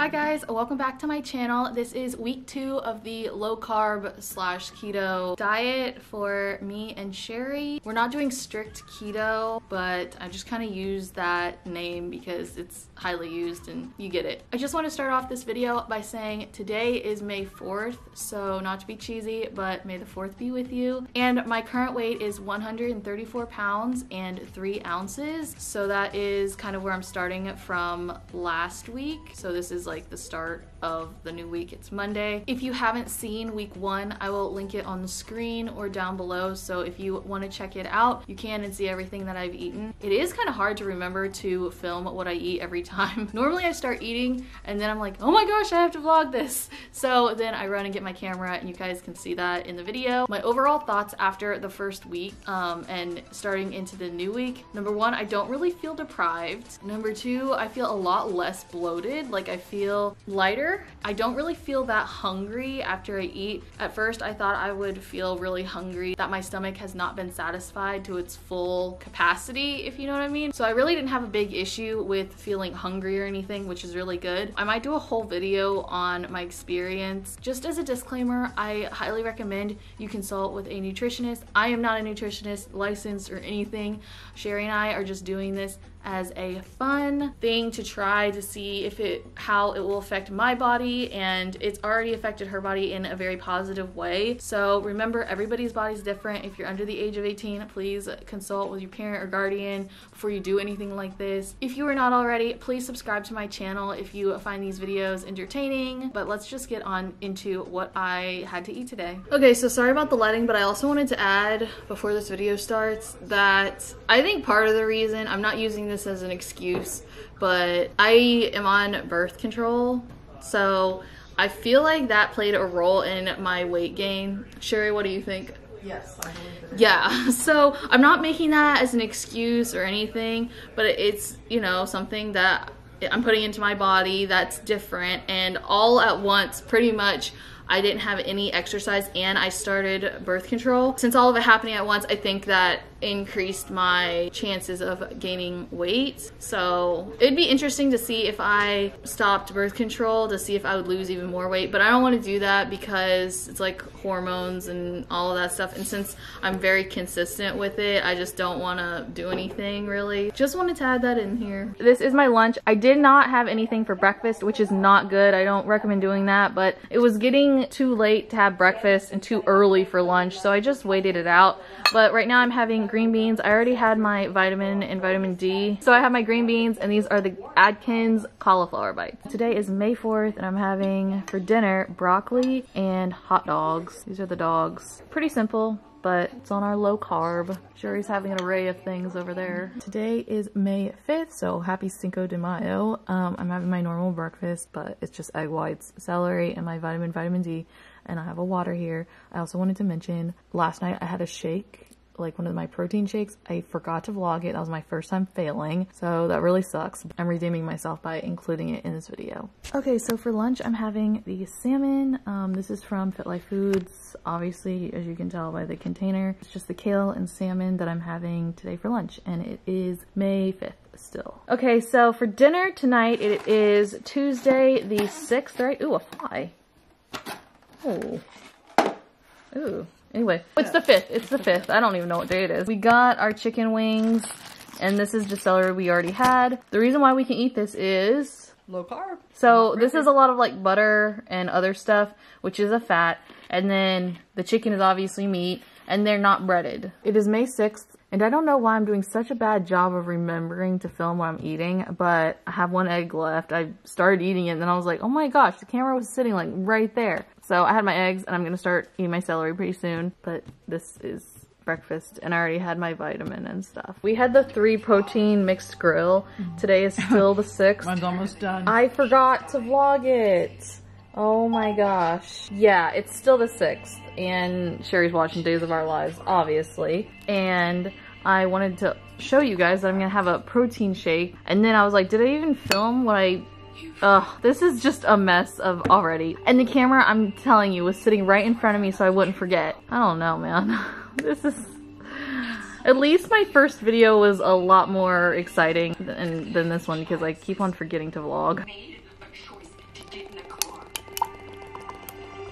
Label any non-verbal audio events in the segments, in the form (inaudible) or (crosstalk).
Hi guys, welcome back to my channel. This is week two of the low carb slash keto diet for me and Sherry. We're not doing strict keto, but I just kind of use that name because it's highly used and you get it. I just want to start off this video by saying today is May 4th, so not to be cheesy, but may the 4th be with you. And my current weight is 134 pounds and 3 ounces, so that is kind of where I'm starting from last week. So this is like the start of the new week. It's Monday. If you haven't seen week one, I will link it on the screen or down below. So if you want to check it out, you can and see everything that I've eaten. It is kind of hard to remember to film what I eat every (laughs) time. Normally I start eating and then I'm like, oh my gosh, I have to vlog this. (laughs) So then I run and get my camera and you guys can see that in the video. My overall thoughts after the first week um, and starting into the new week. Number one, I don't really feel deprived. Number two, I feel a lot less bloated. Like I feel lighter. I don't really feel that hungry after I eat. At first, I thought I would feel really hungry, that my stomach has not been satisfied to its full capacity, if you know what I mean. So I really didn't have a big issue with feeling hungry or anything, which is really good. I might do a whole video on my experience. Just as a disclaimer, I highly recommend you consult with a nutritionist. I am not a nutritionist licensed or anything. Sherry and I are just doing this as a fun thing to try to see if it how it will affect my body and it's already affected her body in a very positive way. So remember everybody's body is different. If you're under the age of 18 please consult with your parent or guardian before you do anything like this. If you are not already please subscribe to my channel if you find these videos entertaining. But let's just get on into what I had to eat today. Okay so sorry about the lighting but I also wanted to add before this video starts that I think part of the reason I'm not using this as an excuse, but I am on birth control. So I feel like that played a role in my weight gain. Sherry, what do you think? Yes, I believe it. Yeah, (laughs) so I'm not making that as an excuse or anything, but it's, you know, something that I'm putting into my body that's different and all at once pretty much I didn't have any exercise and I started birth control. Since all of it happening at once, I think that increased my chances of gaining weight. So it'd be interesting to see if I stopped birth control to see if I would lose even more weight. But I don't want to do that because it's like hormones and all of that stuff. And since I'm very consistent with it, I just don't want to do anything really. Just wanted to add that in here. This is my lunch. I did not have anything for breakfast, which is not good. I don't recommend doing that, but it was getting too late to have breakfast and too early for lunch. So I just waited it out. But right now I'm having green beans. I already had my vitamin and vitamin D. So I have my green beans and these are the Atkins cauliflower bites. Today is May 4th and I'm having for dinner broccoli and hot dogs. These are the dogs. Pretty simple but it's on our low carb. Sherry's having an array of things over there. Today is May 5th, so happy Cinco de Mayo. Um, I'm having my normal breakfast, but it's just egg whites, celery, and my vitamin, vitamin D, and I have a water here. I also wanted to mention, last night I had a shake like one of my protein shakes. I forgot to vlog it. That was my first time failing. So that really sucks. I'm redeeming myself by including it in this video. Okay, so for lunch, I'm having the salmon. Um, this is from Fit Life Foods. Obviously, as you can tell by the container, it's just the kale and salmon that I'm having today for lunch. And it is May 5th still. Okay, so for dinner tonight, it is Tuesday the 6th, right? Ooh, a fly. Oh. Ooh. Anyway, it's the 5th. It's the 5th. I don't even know what day it is. We got our chicken wings, and this is the celery we already had. The reason why we can eat this is... Low carb. So this is a lot of like butter and other stuff, which is a fat. And then the chicken is obviously meat, and they're not breaded. It is May 6th, and I don't know why I'm doing such a bad job of remembering to film what I'm eating, but I have one egg left. I started eating it and then I was like, oh my gosh, the camera was sitting like right there. So I had my eggs and I'm gonna start eating my celery pretty soon, but this is breakfast and I already had my vitamin and stuff. We had the three protein mixed grill. Today is still the sixth. Mine's almost done. I forgot to vlog it. Oh my gosh. Yeah, it's still the sixth and Sherry's watching Days of Our Lives, obviously. And I wanted to show you guys that I'm gonna have a protein shake. And then I was like, did I even film what I Ugh, this is just a mess of already. And the camera, I'm telling you, was sitting right in front of me so I wouldn't forget. I don't know, man. (laughs) this is... At least my first video was a lot more exciting than, than this one because I keep on forgetting to vlog.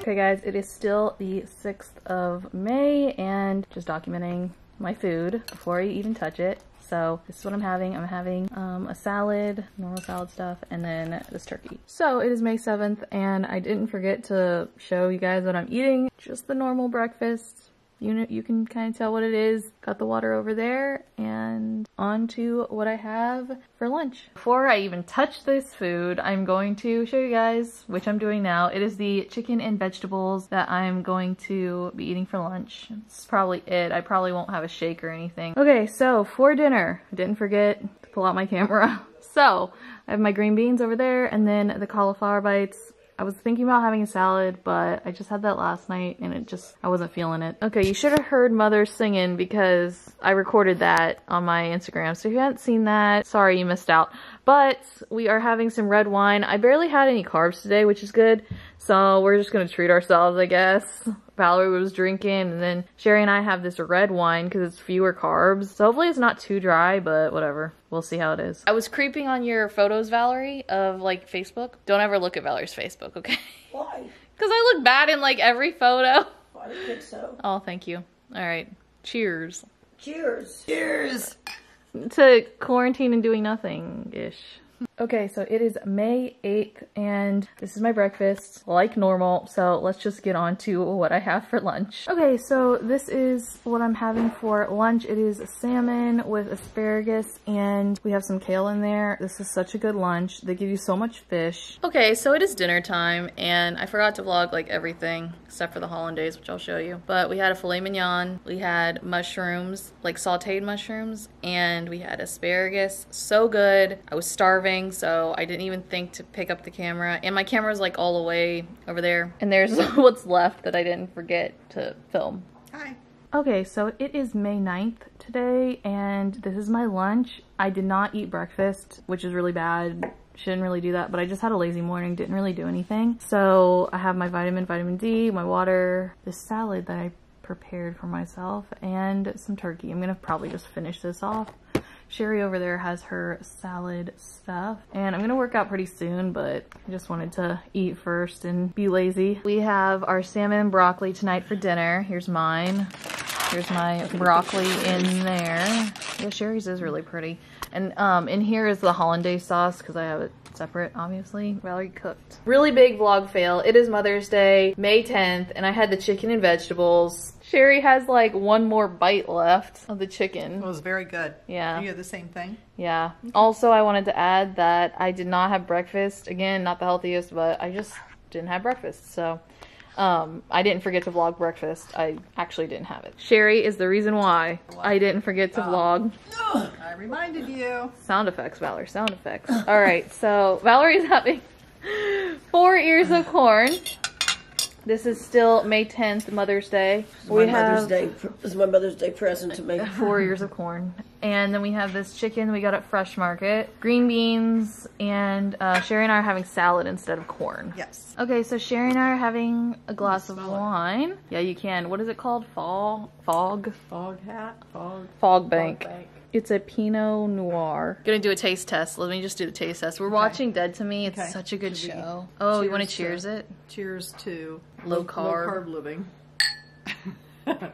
Okay guys, it is still the 6th of May and just documenting my food before I even touch it. So this is what I'm having. I'm having um, a salad, normal salad stuff, and then this turkey. So it is May 7th and I didn't forget to show you guys what I'm eating. Just the normal breakfast you know, you can kind of tell what it is. Got the water over there and on to what I have for lunch. Before I even touch this food, I'm going to show you guys, which I'm doing now. It is the chicken and vegetables that I'm going to be eating for lunch. It's probably it. I probably won't have a shake or anything. Okay, so for dinner, I didn't forget to pull out my camera. (laughs) So I have my green beans over there and then the cauliflower bites I was thinking about having a salad, but I just had that last night and it just, I wasn't feeling it. Okay, you should have heard mother singing because I recorded that on my Instagram. So if you haven't seen that, sorry you missed out. But we are having some red wine. I barely had any carbs today, which is good. So we're just gonna treat ourselves, I guess. Valerie was drinking and then Sherry and I have this red wine because it's fewer carbs. So hopefully it's not too dry, but whatever. We'll see how it is. I was creeping on your photos, Valerie, of like Facebook. Don't ever look at Valerie's Facebook, okay? Why? (laughs) Because I look bad in like every photo. I don't think so. Oh, thank you. All right. Cheers. Cheers. Cheers. To quarantine and doing nothing-ish. Okay, so it is May 8th and this is my breakfast like normal. So let's just get on to what I have for lunch. Okay, so this is what I'm having for lunch. It is salmon with asparagus and we have some kale in there. This is such a good lunch. They give you so much fish. Okay, so it is dinner time and I forgot to vlog like everything except for the hollandaise, which I'll show you. But we had a filet mignon, we had mushrooms, like sauteed mushrooms, and we had asparagus. So good. I was starving so I didn't even think to pick up the camera. And my camera's like all the way over there. And there's (laughs) what's left that I didn't forget to film. Hi. Okay, so it is May 9th today, and this is my lunch. I did not eat breakfast, which is really bad. Shouldn't really do that, but I just had a lazy morning, didn't really do anything. So I have my vitamin, vitamin D, my water, this salad that I prepared for myself, and some turkey. I'm gonna probably just finish this off. Sherry over there has her salad stuff. And I'm gonna work out pretty soon, but I just wanted to eat first and be lazy. We have our salmon and broccoli tonight for dinner. Here's mine. Here's my broccoli in there. Yeah, Sherry's is really pretty. And um, in here is the hollandaise sauce because I have it separate, obviously. Valerie cooked. Really big vlog fail. It is Mother's Day, May 10th, and I had the chicken and vegetables. Sherry has like one more bite left of the chicken. It was very good. Yeah. You had the same thing? Yeah. Also, I wanted to add that I did not have breakfast. Again, not the healthiest, but I just didn't have breakfast. So um, I didn't forget to vlog breakfast. I actually didn't have it. Sherry is the reason why I didn't forget to vlog. I reminded you. Sound effects, Valerie. Sound effects. All right. So Valerie's (laughs) having four ears of corn. This is still May 10th, Mother's Day. we my have Mother's Day. This is my Mother's Day present to me. (laughs) Four ears of corn. And then we have this chicken we got at Fresh Market, green beans, and uh, Sherry and I are having salad instead of corn. Yes. Okay, so Sherry and I are having a glass of wine. Yeah, you can. What is it called? Fall? Fog? Fog hat? Fog? Fog bank. Fog bank. It's a Pinot Noir. Gonna do a taste test. Let me just do the taste test. We're okay. watching Dead to Me. It's okay. such a good Should show. Oh, you want to cheers it? Cheers to low carb. Low carb living. Mmm,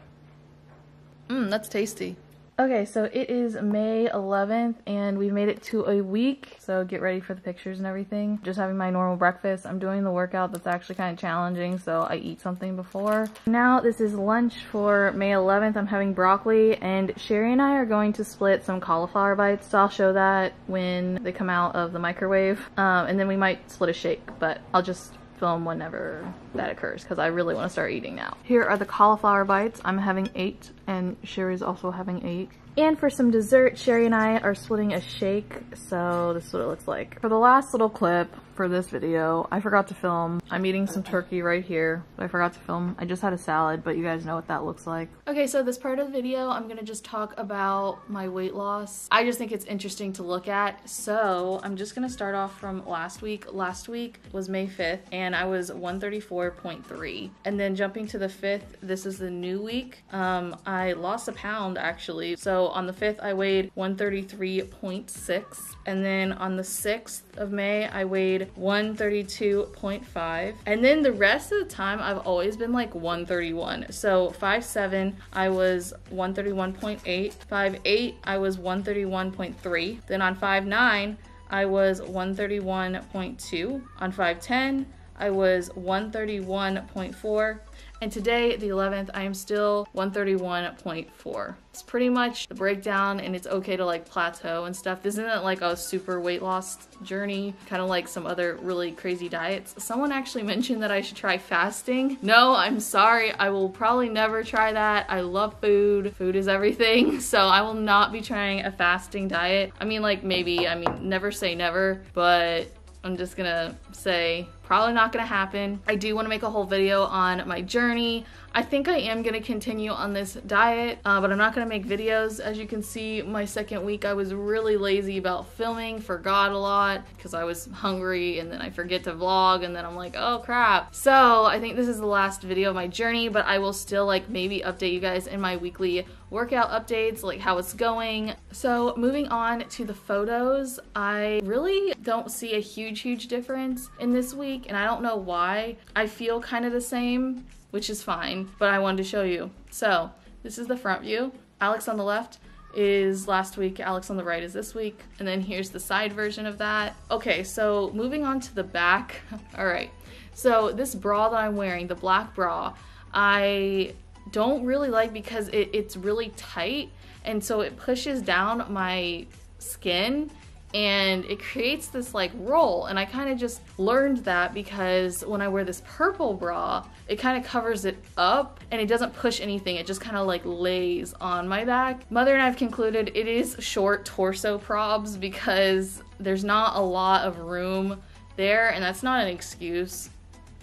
(laughs) that's tasty. Okay, so it is May 11th and we've made it to a week. So get ready for the pictures and everything. Just having my normal breakfast. I'm doing the workout that's actually kind of challenging, so I eat something before. Now this is lunch for May 11th. I'm having broccoli and Sherry and I are going to split some cauliflower bites. So I'll show that when they come out of the microwave. Um, and then we might split a shake, but I'll just film whenever that occurs because I really want to start eating now. Here are the cauliflower bites. I'm having eight and Sherry's also having eight. And for some dessert, Sherry and I are splitting a shake, so this is what it looks like. For the last little clip for this video, I forgot to film. I'm eating some turkey right here, but I forgot to film. I just had a salad, but you guys know what that looks like. Okay, so this part of the video, I'm gonna just talk about my weight loss. I just think it's interesting to look at, so I'm just gonna start off from last week. Last week was May 5th, and I was 134.3. And then jumping to the 5th, this is the new week. Um, I lost a pound, actually, so on the 5th, I weighed 133.6. And then on the 6th of May, I weighed 132.5. And then the rest of the time, I've always been like 131. So 5'7, I was 131.8. 5'8, I was 131.3. Then on 5'9, I was 131.2. On 5'10, I was 131.4. And today, the 11th, I am still 131.4. It's pretty much the breakdown, and it's okay to like plateau and stuff. This isn't like a super weight loss journey, kind of like some other really crazy diets. Someone actually (laughs) mentioned that I should try fasting. No, I'm sorry. I will probably never try that. I love food. Food is everything. (laughs) So I will not be trying a fasting diet. I mean, like maybe, I mean, never say never, but I'm just gonna say probably not gonna happen. I do wanna make a whole video on my journey. I think I am gonna continue on this diet, uh, but I'm not gonna make videos. As you can see, my second week I was really lazy about filming, forgot a lot because I was hungry and then I forget to vlog and then I'm like, oh crap. So I think this is the last video of my journey, but I will still like maybe update you guys in my weekly workout updates, like how it's going. So moving on to the photos, I really don't see a huge, huge difference in this week and I don't know why. I feel kind of the same, which is fine, but I wanted to show you. So this is the front view. Alex on the left is last week, Alex on the right is this week, and then here's the side version of that. Okay, so moving on to the back. (laughs) All right, so this bra that I'm wearing, the black bra, I don't really like because it, it's really tight and so it pushes down my skin and it creates this like roll and I kind of just learned that because when I wear this purple bra it kind of covers it up and it doesn't push anything it just kind of like lays on my back. Mother and I have concluded it is short torso probs because there's not a lot of room there and that's not an excuse.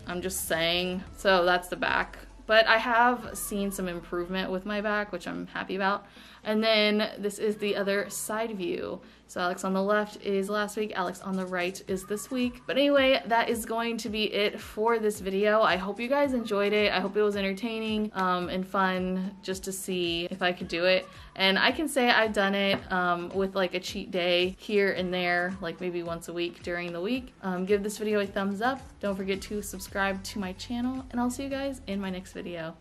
I'm just saying. So that's the back. But I have seen some improvement with my back, which I'm happy about. And then this is the other side view. So Alex on the left is last week, Alex on the right is this week. But anyway, that is going to be it for this video. I hope you guys enjoyed it. I hope it was entertaining um, and fun just to see if I could do it. And I can say I've done it um, with like a cheat day here and there, like maybe once a week during the week. Um, give this video a thumbs up. Don't forget to subscribe to my channel and I'll see you guys in my next video.